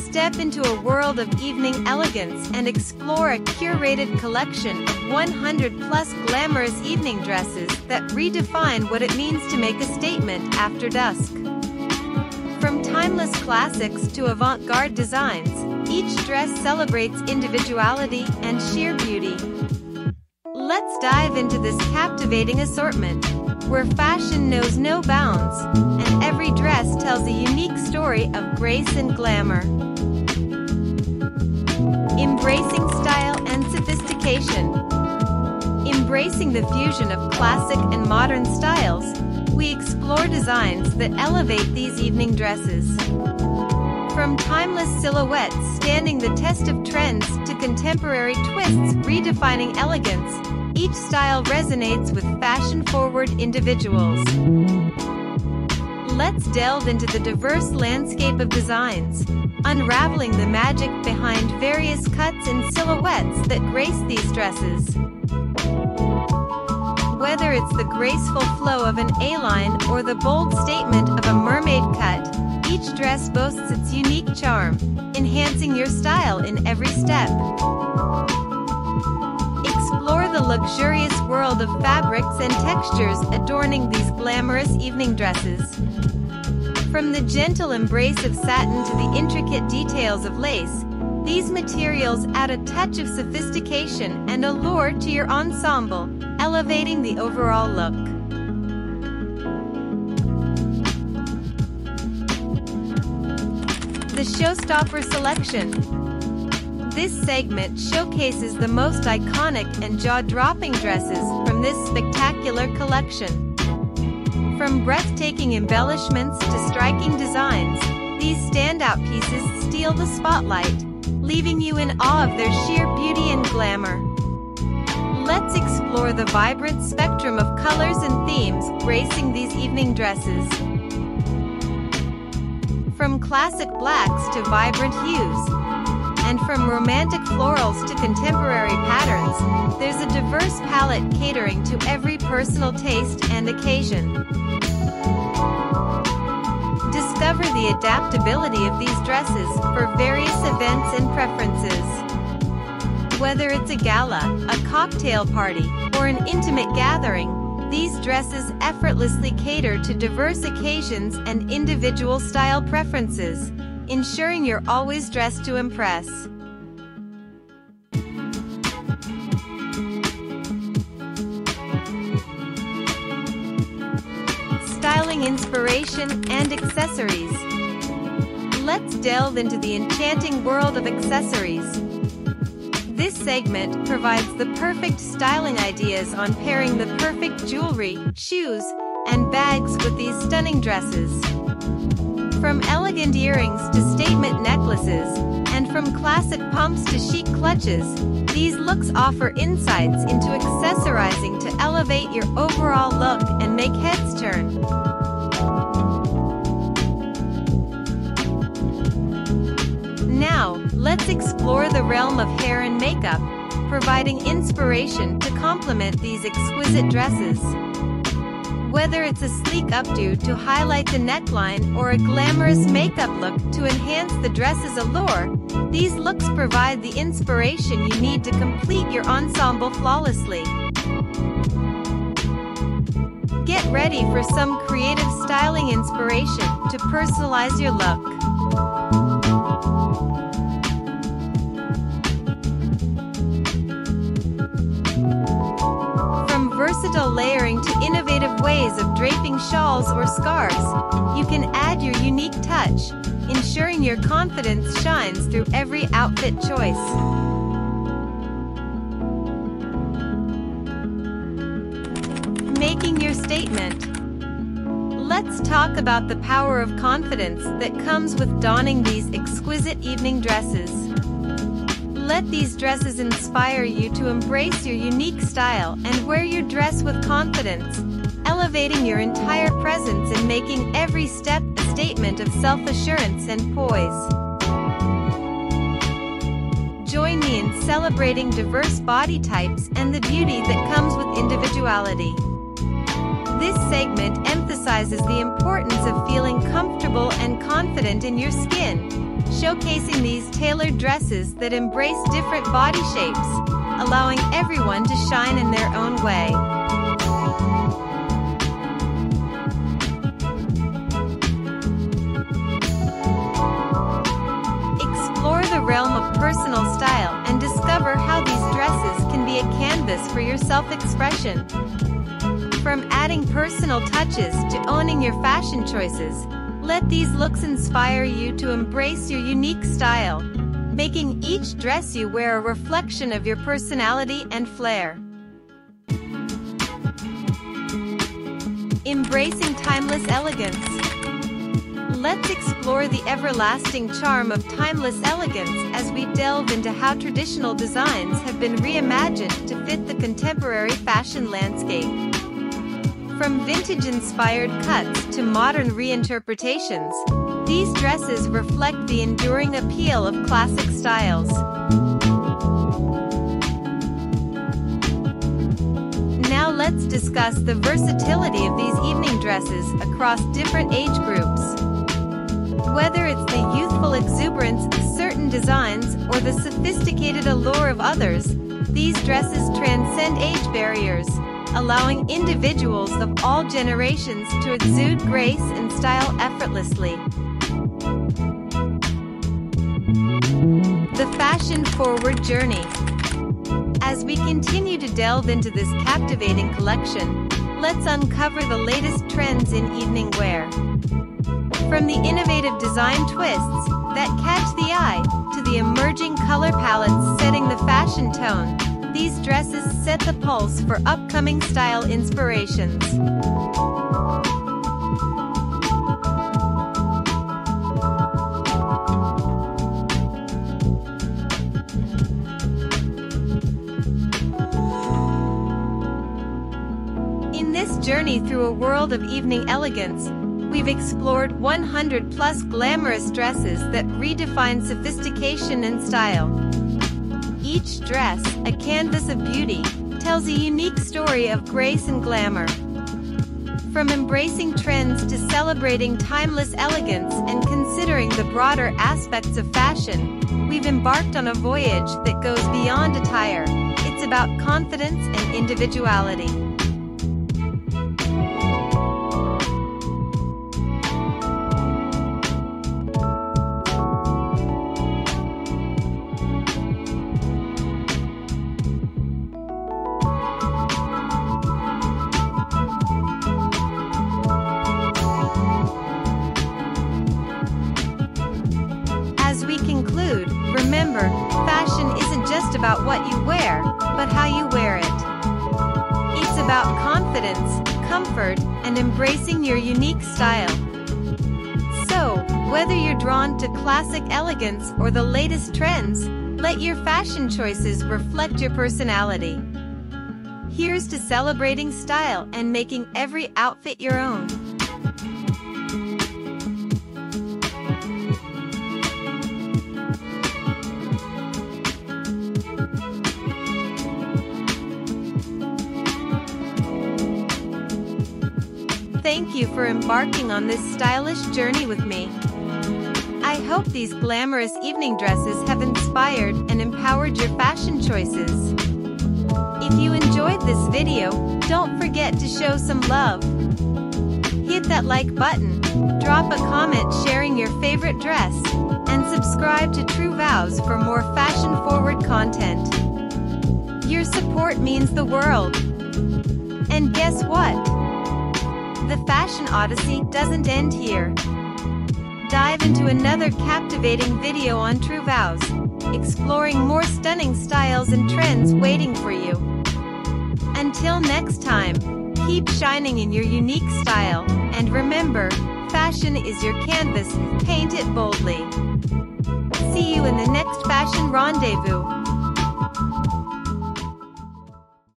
Step into a world of evening elegance and explore a curated collection of 100 plus glamorous evening dresses that redefine what it means to make a statement after dusk. From timeless classics to avant-garde designs, each dress celebrates individuality and sheer beauty. Let's dive into this captivating assortment, where fashion knows no bounds, and every dress tells a unique story of grace and glamour. Embracing style and sophistication. Embracing the fusion of classic and modern styles, we explore designs that elevate these evening dresses. From timeless silhouettes standing the test of trends to contemporary twists redefining elegance, each style resonates with fashion-forward individuals. Let's delve into the diverse landscape of designs, unraveling the magic behind various cuts and silhouettes that grace these dresses. Whether it's the graceful flow of an A-line or the bold statement of a mermaid cut, each dress boasts its unique charm, enhancing your style in every step. Explore the luxurious world of fabrics and textures adorning these glamorous evening dresses. From the gentle embrace of satin to the intricate details of lace, these materials add a touch of sophistication and allure to your ensemble, elevating the overall look. The Showstopper Selection This segment showcases the most iconic and jaw-dropping dresses from this spectacular collection. From breathtaking embellishments to striking designs, these standout pieces steal the spotlight, leaving you in awe of their sheer beauty and glamour. Let's explore the vibrant spectrum of colors and themes gracing these evening dresses. From classic blacks to vibrant hues, and from romantic florals to contemporary patterns, there's a diverse palette catering to every personal taste and occasion. Discover the adaptability of these dresses for various events and preferences. Whether it's a gala, a cocktail party, or an intimate gathering, these dresses effortlessly cater to diverse occasions and individual style preferences, ensuring you're always dressed to impress. Inspiration and accessories. Let's delve into the enchanting world of accessories. This segment provides the perfect styling ideas on pairing the perfect jewelry, shoes, and bags with these stunning dresses. From elegant earrings to statement necklaces, and from classic pumps to chic clutches, these looks offer insights into accessorizing to elevate your overall look and make heads turn. Let's explore the realm of hair and makeup, providing inspiration to complement these exquisite dresses. Whether it's a sleek updo to highlight the neckline or a glamorous makeup look to enhance the dress's allure, these looks provide the inspiration you need to complete your ensemble flawlessly. Get ready for some creative styling inspiration to personalize your look. Versatile layering to innovative ways of draping shawls or scarves, you can add your unique touch, ensuring your confidence shines through every outfit choice. Making your statement. Let's talk about the power of confidence that comes with donning these exquisite evening dresses. Let these dresses inspire you to embrace your unique style and wear your dress with confidence, elevating your entire presence and making every step a statement of self-assurance and poise. Join me in celebrating diverse body types and the beauty that comes with individuality. This segment emphasizes the importance of feeling comfortable and confident in your skin, showcasing these tailored dresses that embrace different body shapes, allowing everyone to shine in their own way. Explore the realm of personal style and discover how these dresses can be a canvas for your self-expression. From adding personal touches to owning your fashion choices, let these looks inspire you to embrace your unique style, making each dress you wear a reflection of your personality and flair. Embracing timeless elegance. Let's explore the everlasting charm of timeless elegance as we delve into how traditional designs have been reimagined to fit the contemporary fashion landscape. From vintage-inspired cuts to modern reinterpretations, these dresses reflect the enduring appeal of classic styles. Now let's discuss the versatility of these evening dresses across different age groups. Whether it's the youthful exuberance of certain designs or the sophisticated allure of others, these dresses transcend age barriers, allowing individuals of all generations to exude grace and style effortlessly. The Fashion Forward Journey As we continue to delve into this captivating collection, let's uncover the latest trends in evening wear. From the innovative design twists that catch the eye, to the emerging color palettes setting the fashion tone, these dresses set the pulse for upcoming style inspirations. In this journey through a world of evening elegance, we've explored 100 plus glamorous dresses that redefine sophistication and style. Each dress, a canvas of beauty, tells a unique story of grace and glamour. From embracing trends to celebrating timeless elegance and considering the broader aspects of fashion, we've embarked on a voyage that goes beyond attire. It's about confidence and individuality. About what you wear, but how you wear it. It's about confidence, comfort, and embracing your unique style. So, whether you're drawn to classic elegance or the latest trends, let your fashion choices reflect your personality. Here's to celebrating style and making every outfit your own. You for embarking on this stylish journey with me. I hope these glamorous evening dresses have inspired and empowered your fashion choices. If you enjoyed this video, don't forget to show some love. Hit that like button, drop a comment sharing your favorite dress, and subscribe to TruVows for more fashion-forward content. Your support means the world. And guess what? The Fashion Odyssey doesn't end here. Dive into another captivating video on TruVows, exploring more stunning styles and trends waiting for you. Until next time, keep shining in your unique style, and remember, fashion is your canvas, paint it boldly. See you in the next fashion rendezvous.